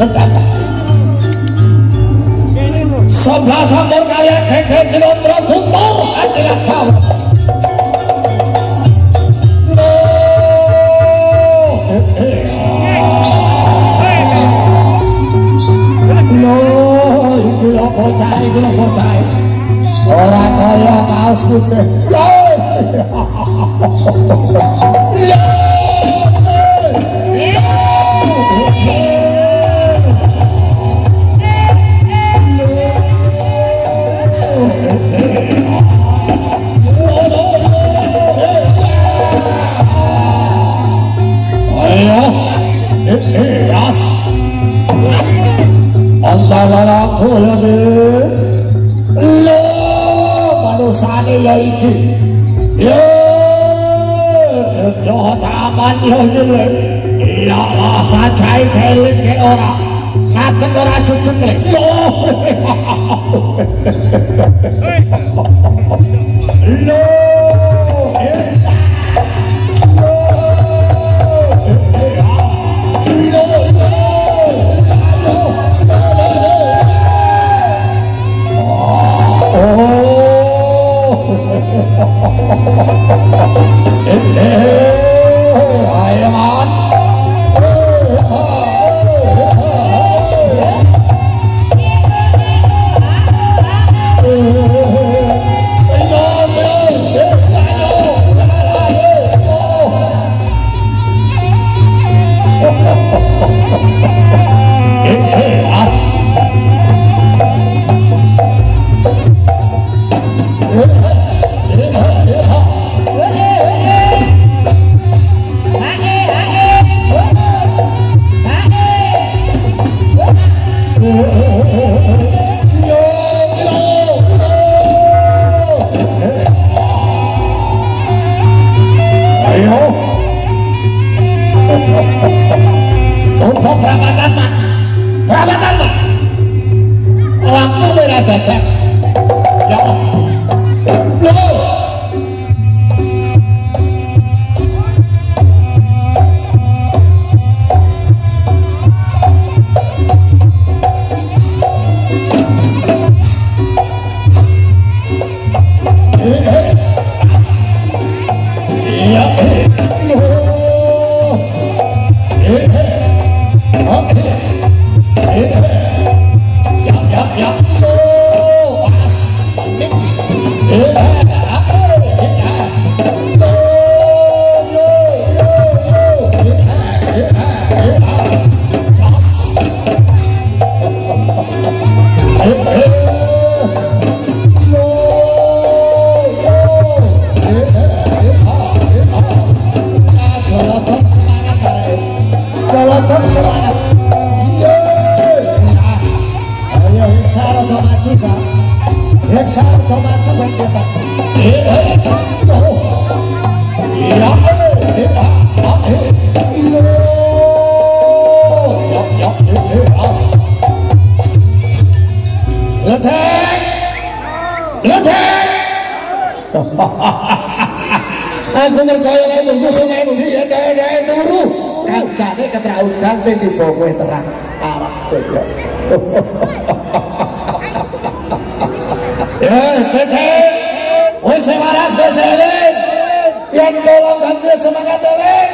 sedaka. Sebelah sambur kaya keke cilondro kumpul adalah kawan. kaos putih Ayo, Ha, ha, ha. Rahman Rahmatan lo Lampu merah jajah Ya. Allah penting di bawah terang arah goblok. Ya, becek. Wis waras wis eling. Yen kula gandhe semangat ya, eling,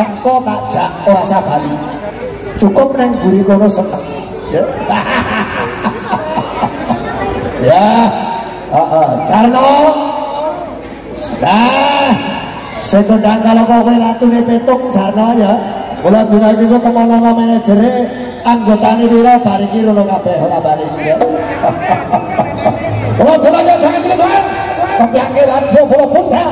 engko tak jak rasa bali. Cukup nang buri kono setek. Ya. ya. Heeh, Carno. Nah, setendang kalau kowe ratune petuk Jarno ya. Kula dina iki kok temono manajere anggotane pira bar iki rono kabeh ora bali. Kula dina jangan kesan kepiake wadya kula punta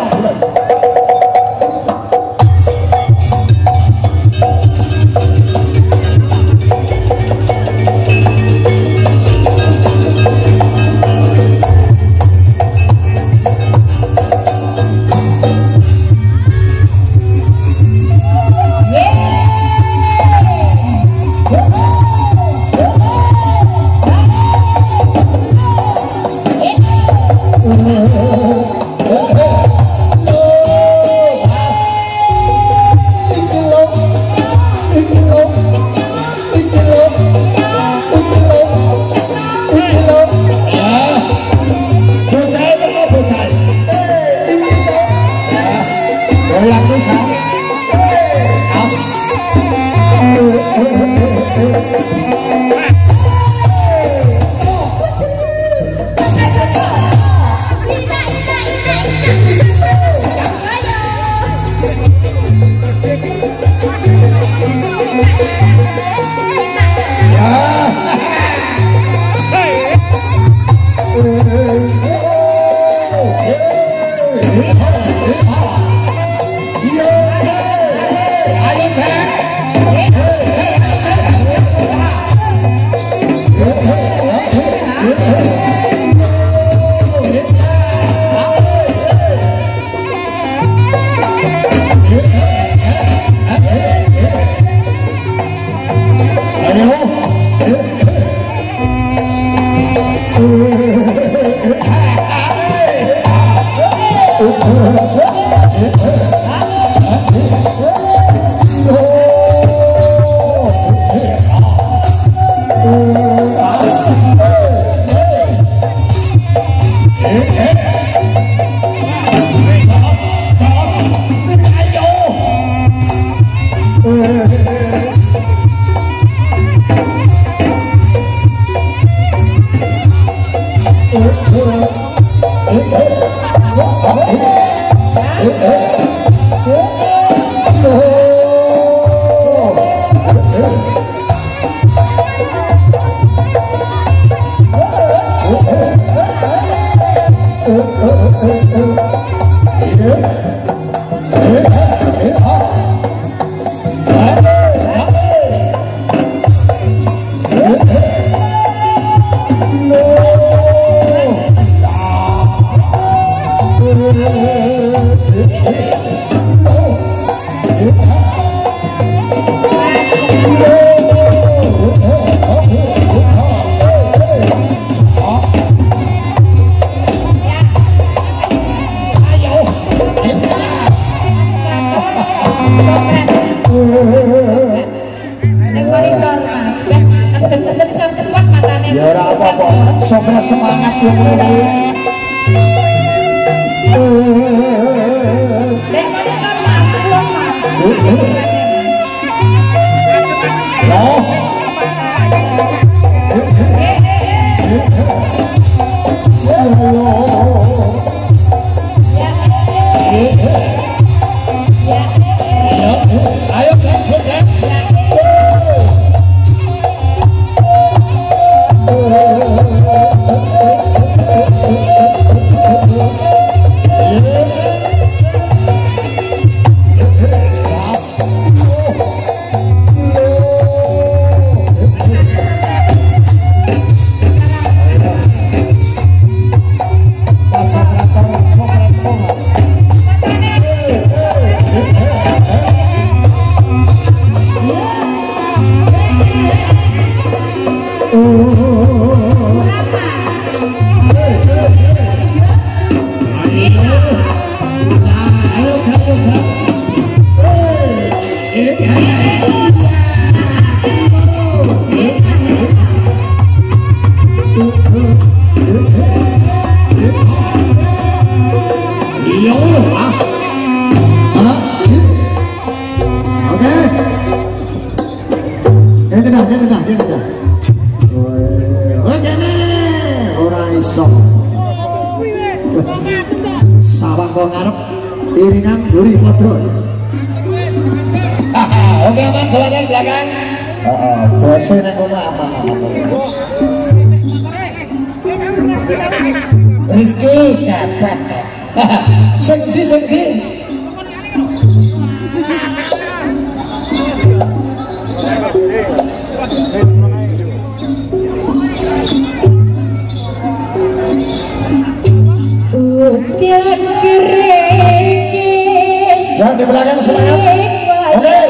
Oke, teman-teman, selamat datang. Oke, teman-teman, selamat datang. Oke, teman-teman, selamat datang. Rizky dapat. Sekti sekti. Yang di belakang semangat. oke. Okay.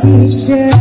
sister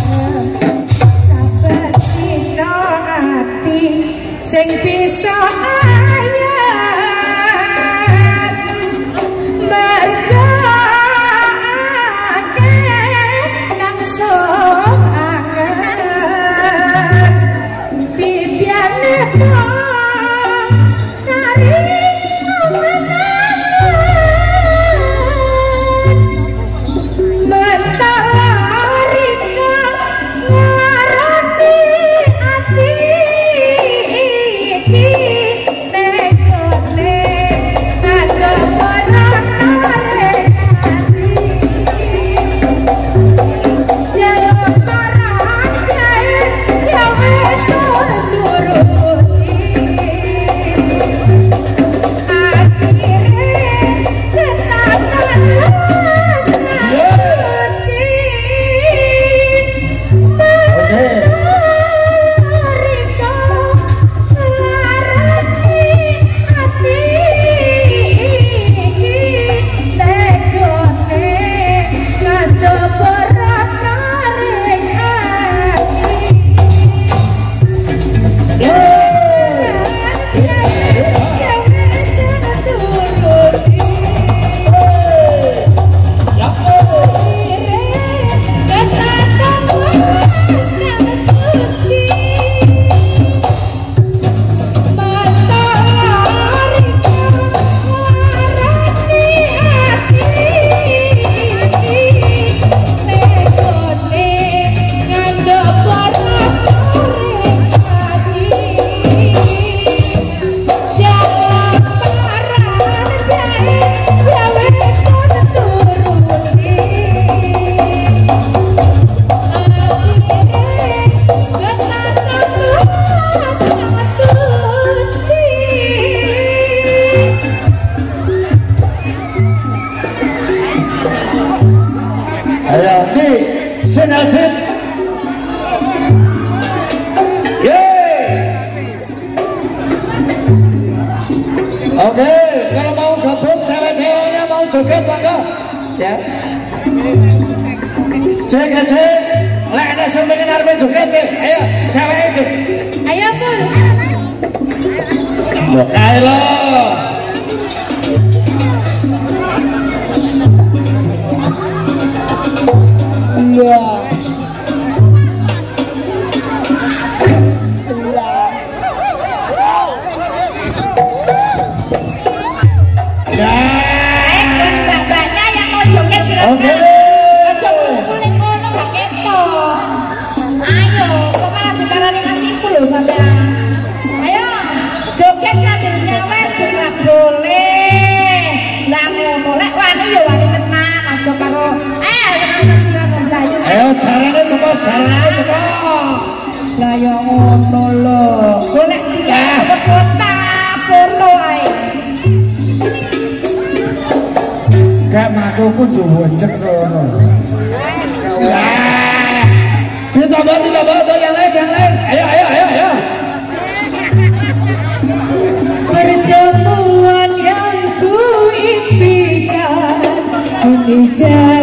Yeah.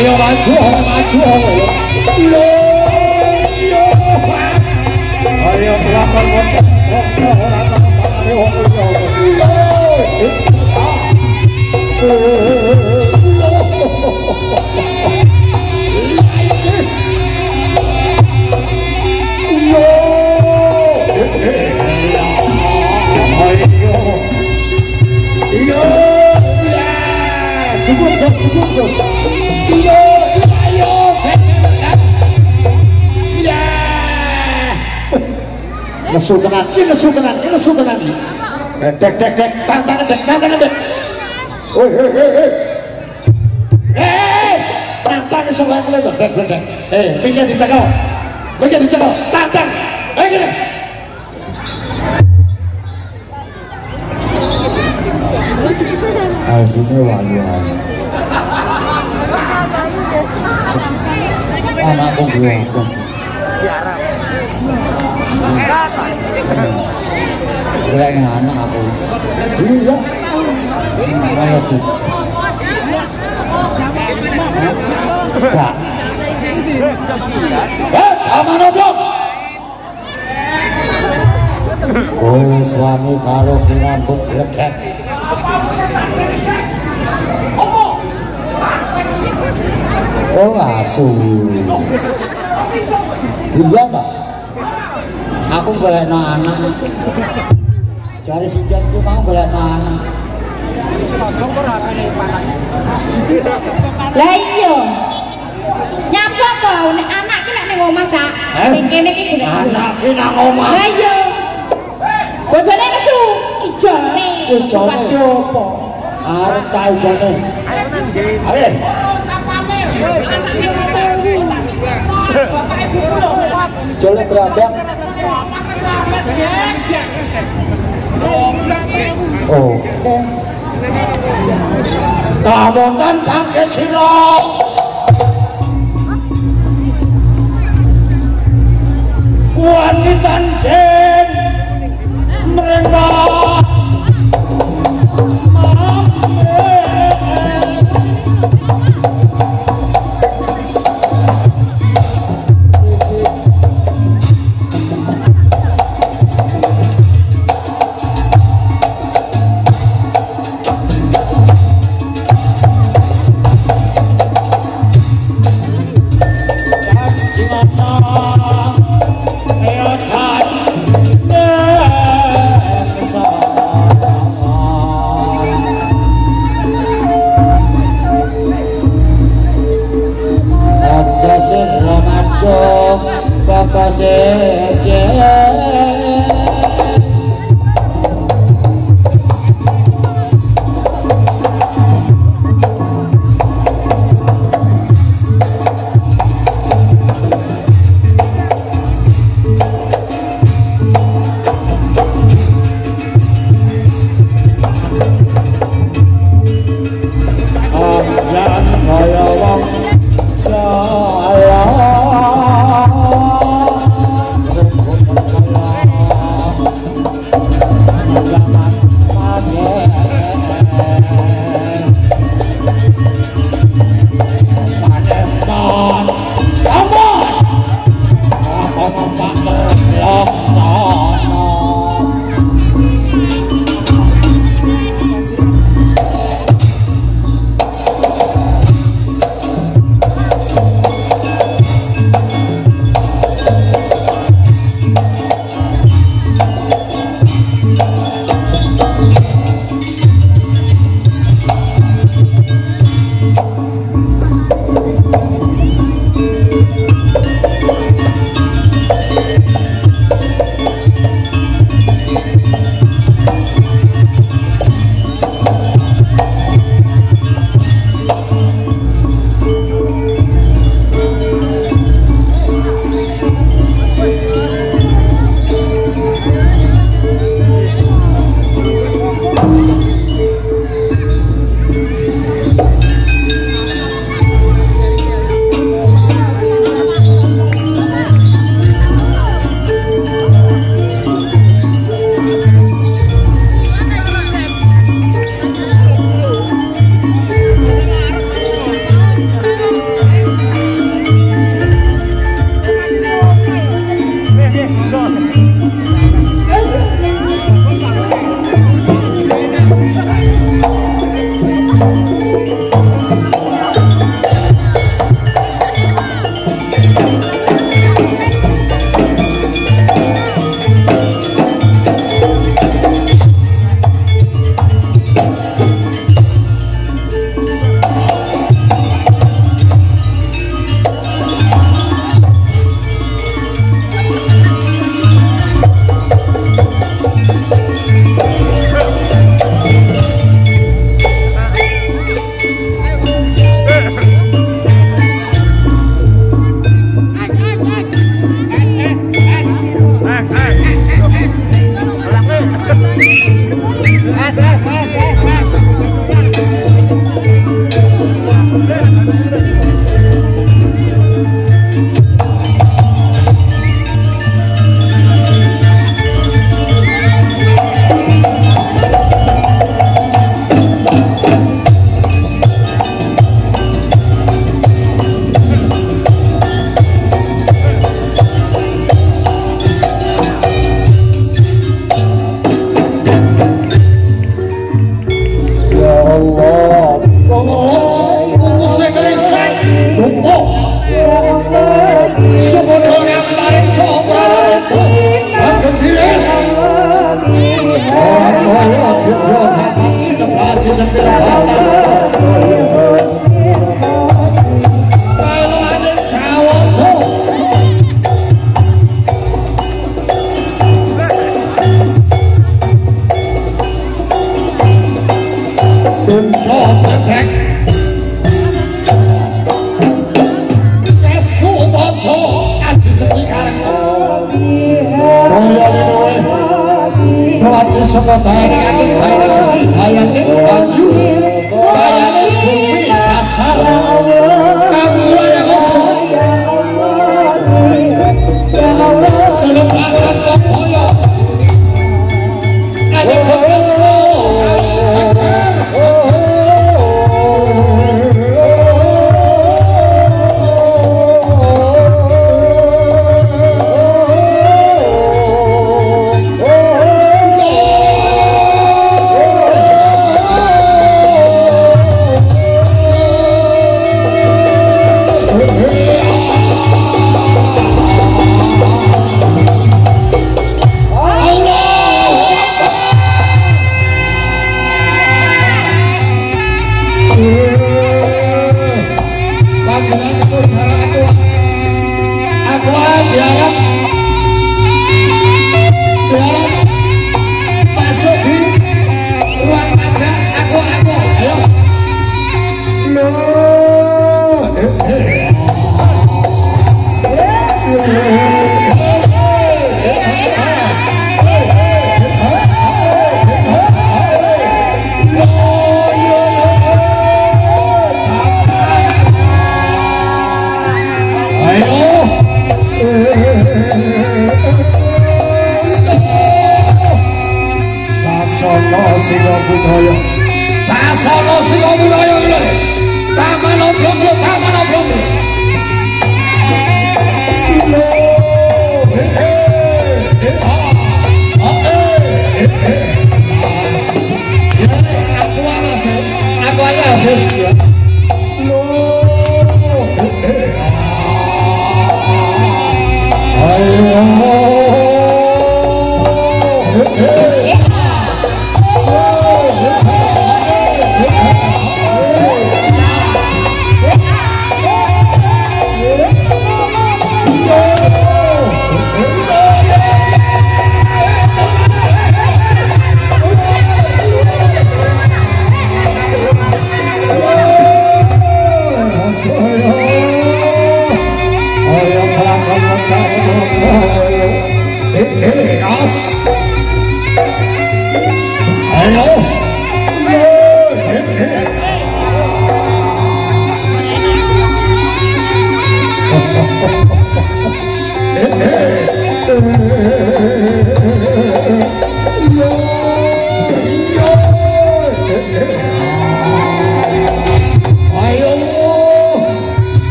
Ayo maju, maju. Yo, yo, pas. Ayo pelakon motor. Yo, nesu tenan iki nesu tenan iki nesu dek dek dek tantang, dek tantang, dek oi eh tantang iso wae kene to dek dek eh begini dicekel begini dicekel tantang eh ngene Asine wae anak Ponggol kasih. Boleh anak aku. Iya. Mana sih? Enggak. Eh, aman oblong. Oh, suami kalau dirambut lekek. Oh, asu. Iya, Pak. Aku golek anak. Cari sinjat ku mau golek anak. Lah iya. Nyapa to nek anak ki nek ning omah cak. Eh? Ning kene ki golek. Anak ki nang omah. Lah iya. Bojone kesu ijone. Ijone. Sepatu apa? Arep ta ujane. Ayo. Jalan beradab. Oh. Kamonten bangkit sira. Wanita den merengah.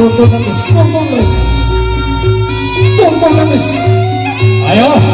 Tutup nanti 哎呦！